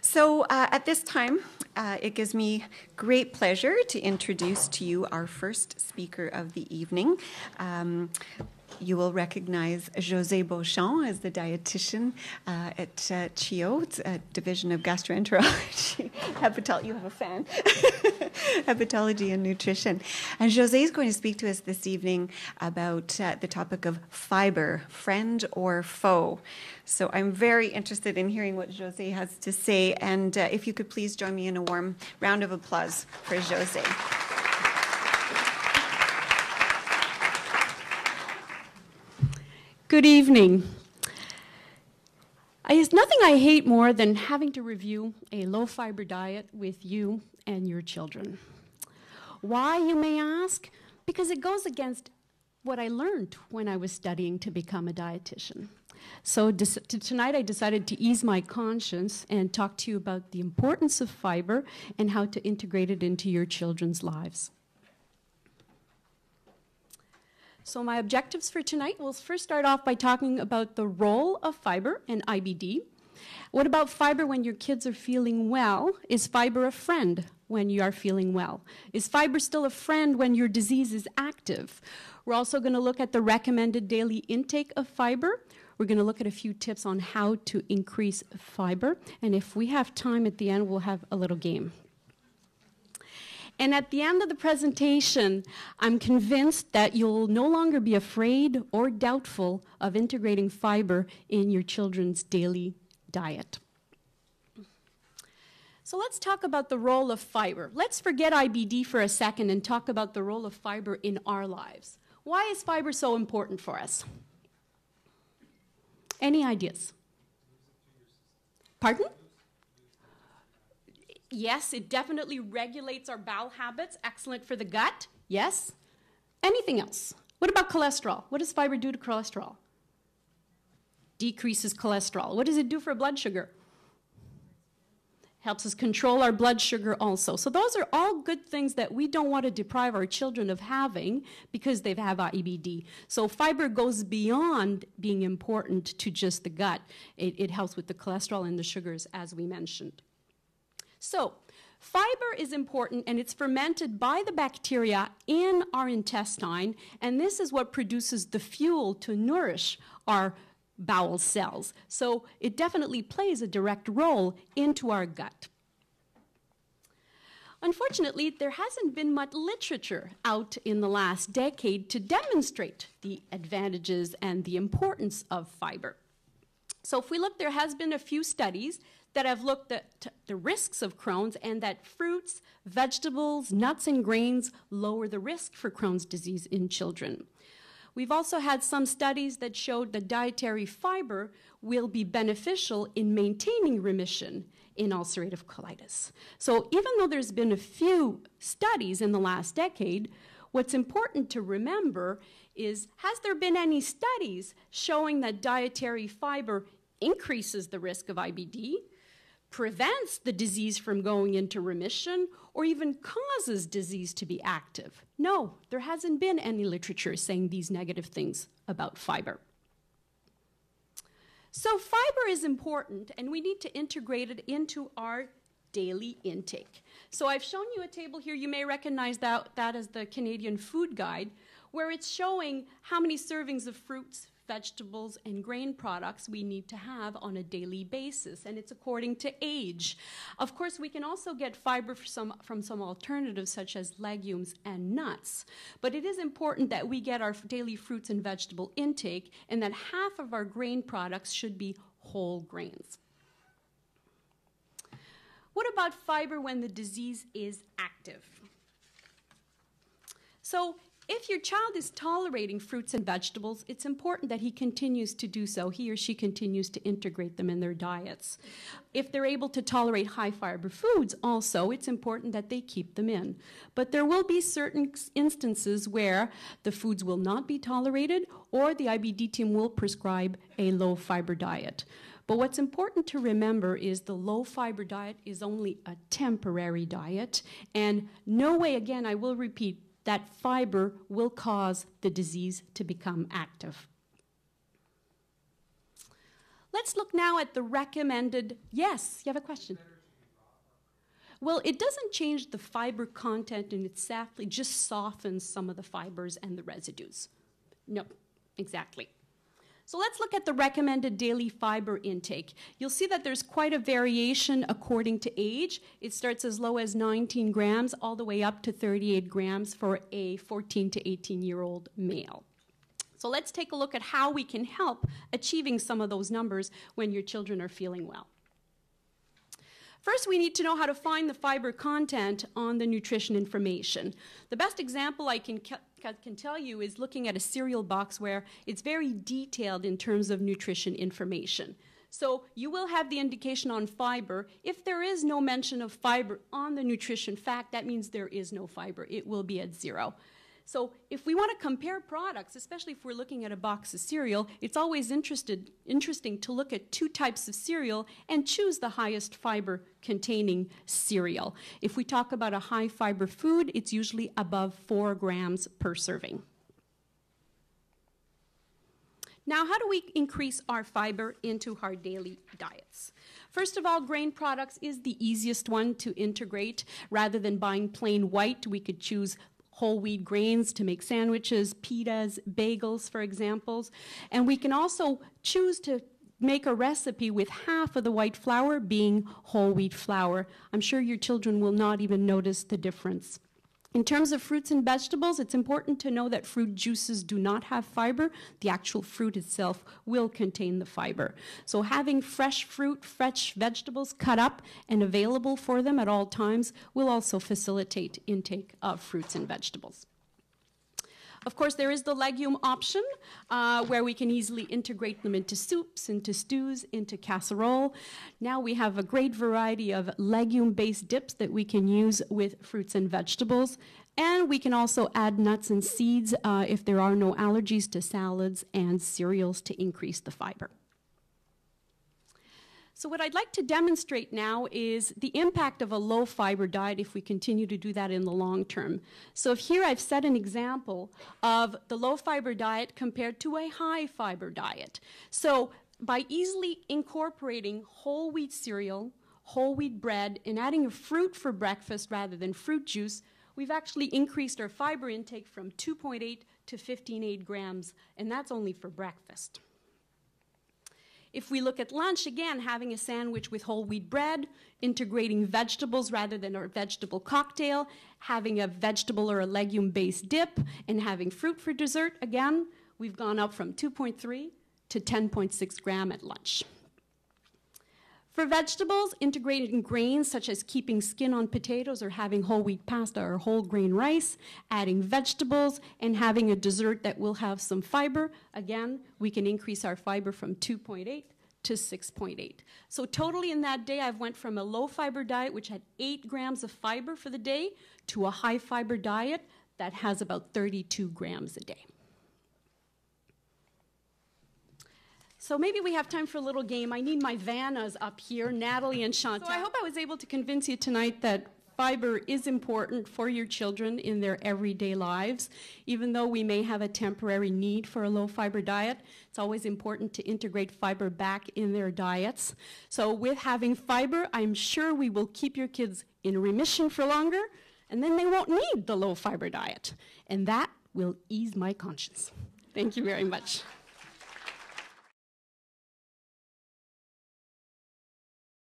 So uh, at this time, uh, it gives me great pleasure to introduce to you our first speaker of the evening. Um, you will recognize Josée Beauchamp as the dietitian uh, at uh, CHEO, a division of gastroenterology, hepatology. You have a fan, hepatology and nutrition. And Josée is going to speak to us this evening about uh, the topic of fiber, friend or foe. So I'm very interested in hearing what Josée has to say. And uh, if you could please join me in a warm round of applause for Josée. Good evening. There's nothing I hate more than having to review a low fiber diet with you and your children. Why, you may ask? Because it goes against what I learned when I was studying to become a dietitian. So tonight I decided to ease my conscience and talk to you about the importance of fiber and how to integrate it into your children's lives. So my objectives for tonight, we'll first start off by talking about the role of fiber and IBD. What about fiber when your kids are feeling well? Is fiber a friend when you are feeling well? Is fiber still a friend when your disease is active? We're also going to look at the recommended daily intake of fiber. We're going to look at a few tips on how to increase fiber. And if we have time at the end, we'll have a little game. And at the end of the presentation, I'm convinced that you'll no longer be afraid or doubtful of integrating fiber in your children's daily diet. So let's talk about the role of fiber. Let's forget IBD for a second and talk about the role of fiber in our lives. Why is fiber so important for us? Any ideas? Pardon? Yes, it definitely regulates our bowel habits. Excellent for the gut. Yes. Anything else? What about cholesterol? What does fiber do to cholesterol? Decreases cholesterol. What does it do for blood sugar? Helps us control our blood sugar also. So those are all good things that we don't want to deprive our children of having because they have IBD. So fiber goes beyond being important to just the gut. It, it helps with the cholesterol and the sugars as we mentioned. So, fiber is important and it's fermented by the bacteria in our intestine, and this is what produces the fuel to nourish our bowel cells. So, it definitely plays a direct role into our gut. Unfortunately, there hasn't been much literature out in the last decade to demonstrate the advantages and the importance of fiber. So if we look, there has been a few studies that have looked at the risks of Crohn's and that fruits, vegetables, nuts, and grains lower the risk for Crohn's disease in children. We've also had some studies that showed that dietary fiber will be beneficial in maintaining remission in ulcerative colitis. So even though there's been a few studies in the last decade, what's important to remember is has there been any studies showing that dietary fiber increases the risk of IBD prevents the disease from going into remission or even causes disease to be active. No, there hasn't been any literature saying these negative things about fiber. So fiber is important and we need to integrate it into our daily intake. So I've shown you a table here. You may recognize that, that as the Canadian Food Guide, where it's showing how many servings of fruits, vegetables, and grain products we need to have on a daily basis, and it's according to age. Of course, we can also get fiber some, from some alternatives such as legumes and nuts, but it is important that we get our daily fruits and vegetable intake, and that half of our grain products should be whole grains. What about fiber when the disease is active? So if your child is tolerating fruits and vegetables, it's important that he continues to do so. He or she continues to integrate them in their diets. If they're able to tolerate high fiber foods, also, it's important that they keep them in. But there will be certain instances where the foods will not be tolerated or the IBD team will prescribe a low fiber diet. But what's important to remember is the low fiber diet is only a temporary diet, and no way, again, I will repeat, that fiber will cause the disease to become active. Let's look now at the recommended. Yes, you have a question? Well, it doesn't change the fiber content in itself, it just softens some of the fibers and the residues. No, exactly. So let's look at the recommended daily fiber intake. You'll see that there's quite a variation according to age. It starts as low as 19 grams all the way up to 38 grams for a 14 to 18 year old male. So let's take a look at how we can help achieving some of those numbers when your children are feeling well. First, we need to know how to find the fiber content on the nutrition information. The best example I can, can tell you is looking at a cereal box where it's very detailed in terms of nutrition information. So you will have the indication on fiber. If there is no mention of fiber on the nutrition fact, that means there is no fiber. It will be at zero. So if we want to compare products, especially if we're looking at a box of cereal, it's always interested, interesting to look at two types of cereal and choose the highest fiber containing cereal. If we talk about a high fiber food, it's usually above four grams per serving. Now, how do we increase our fiber into our daily diets? First of all, grain products is the easiest one to integrate. Rather than buying plain white, we could choose whole wheat grains to make sandwiches, pitas, bagels, for examples. And we can also choose to make a recipe with half of the white flour being whole wheat flour. I'm sure your children will not even notice the difference. In terms of fruits and vegetables, it's important to know that fruit juices do not have fiber. The actual fruit itself will contain the fiber. So having fresh fruit, fresh vegetables cut up and available for them at all times will also facilitate intake of fruits and vegetables. Of course, there is the legume option uh, where we can easily integrate them into soups, into stews, into casserole. Now we have a great variety of legume based dips that we can use with fruits and vegetables. And we can also add nuts and seeds uh, if there are no allergies to salads and cereals to increase the fiber. So what I'd like to demonstrate now is the impact of a low fiber diet if we continue to do that in the long term. So here I've set an example of the low fiber diet compared to a high fiber diet. So by easily incorporating whole wheat cereal, whole wheat bread, and adding a fruit for breakfast rather than fruit juice, we've actually increased our fiber intake from 2.8 to 15.8 grams, and that's only for breakfast. If we look at lunch, again, having a sandwich with whole wheat bread, integrating vegetables rather than a vegetable cocktail, having a vegetable or a legume based dip, and having fruit for dessert, again, we've gone up from 2.3 to 10.6 gram at lunch. For vegetables, integrating grains such as keeping skin on potatoes or having whole wheat pasta or whole grain rice, adding vegetables, and having a dessert that will have some fiber, again, we can increase our fiber from 2.8 to 6.8. So totally in that day, I've went from a low fiber diet, which had 8 grams of fiber for the day, to a high fiber diet that has about 32 grams a day. So maybe we have time for a little game. I need my Vannas up here, Natalie and Chantal. So I hope I was able to convince you tonight that fiber is important for your children in their everyday lives. Even though we may have a temporary need for a low fiber diet, it's always important to integrate fiber back in their diets. So with having fiber, I'm sure we will keep your kids in remission for longer, and then they won't need the low fiber diet. And that will ease my conscience. Thank you very much.